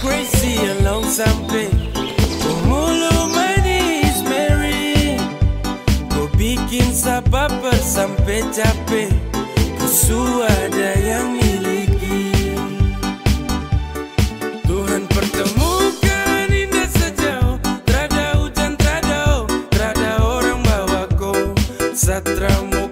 crazy along sampai Mulu manis Mary Kau bikin sabar sampai capek Kau ada yang miliki. Tuhan pertemukan Satramo